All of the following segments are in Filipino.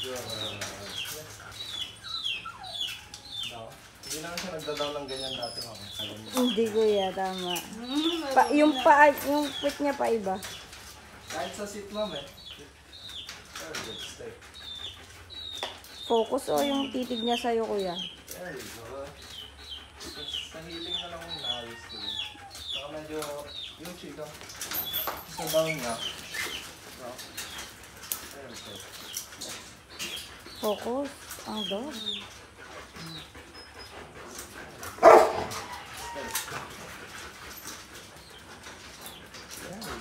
Hindi lang siya nagdadaw ng ganyan dati mga. Hindi kuya, tama. Pa, yung pa, yung put niya pa iba. Kahit sa seat ma'am eh. Very good. Stay. Focus o yung titig niya sa'yo kuya. Very good. Sa healing na lang yung naayos ko. Saka medyo yung chika. Sa down niya. No? Very good. Focus. Ang dog. Very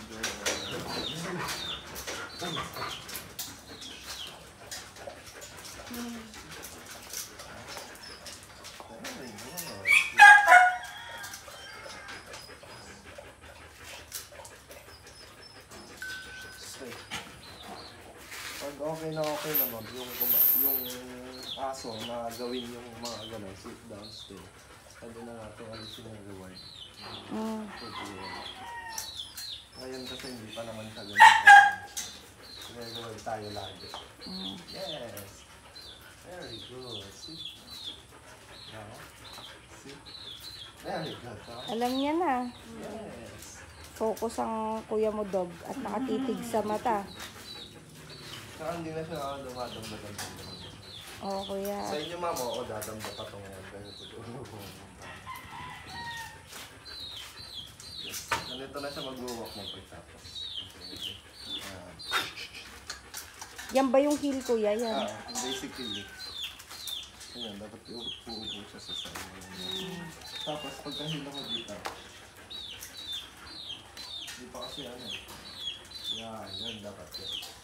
good. Very good. Stay. Pag okay na okay na ma'am, yung, yung aso na gawin yung mga gano'n, sit down, stay. Pwede na natin alisin yung reward. Mm. Ngayon kasi hindi pa naman siya ganun. Reward tayo lagi. Mm. Yes. Very good. See? Now, see? Very good, huh? Alam niya na. Yes. Focus ang kuya mo dog at nakatitig sa mata. Saka hindi na siya dumadamdagan. Oo kuya. Sa inyo, ma'am, oo, dadamda pa ito ngayon. Very good. Yes. Ganito na siya mag-walk mo pagtapos. Ayan. Yan ba yung heel kuya? Yan. Ah, basically, Ayan, dapat uupo siya sa side. Tapos, pagkahila mo dito, hindi pa kasi ano. Yan, yan dapat yan.